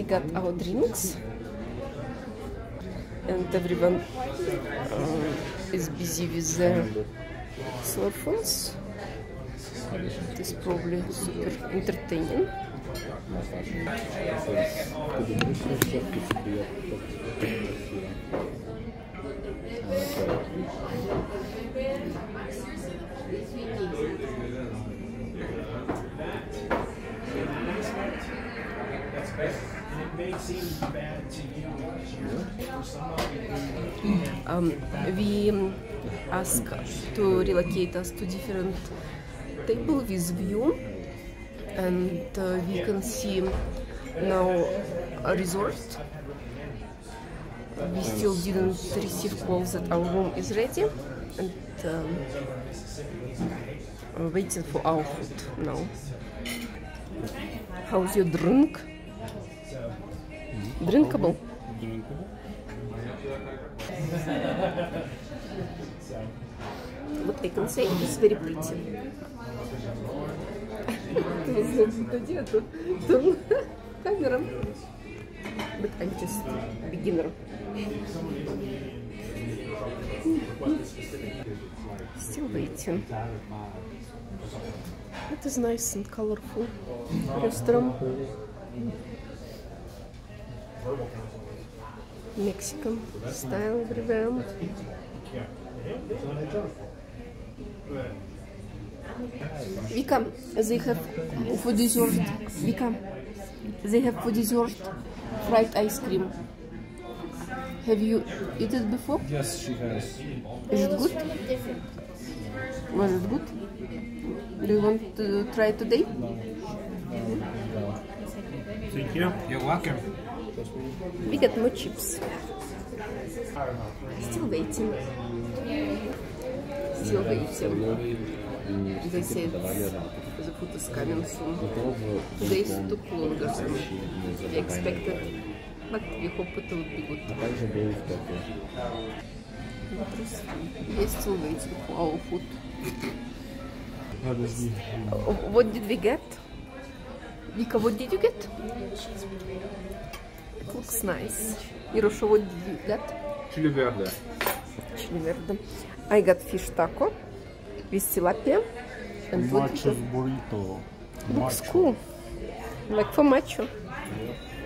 we got our drinks and everyone uh, is busy with their cell phones. It is probably super entertaining. Um, we um, ask to relocate us to different table with view and uh, we can see now a resort. We still didn't receive calls that our room is ready and um, we're waiting for our food now. How's your drink drinkable what I can say it's very pretty камера but I'm just beginner still waiting it is nice and colorful restaurant Mexican style everywhere Vika, they have for dessert. Vika, they have for dessert fried ice cream. Have you eaten it before? Yes, she has. Is it good? Was it good? Do you want to try it today? Thank you. You're welcome. We got more chips. Still waiting. Still waiting. They said the food is coming soon. Days took longer than we expected, but we hope it will be good. We are still waiting for our food. What did we get? Vika, what did you get? It looks nice. Irosha, what did you get? Chili verde. Chili verde. I got fish taco with tilapia and what Nachos burrito. looks cool. Like for macho.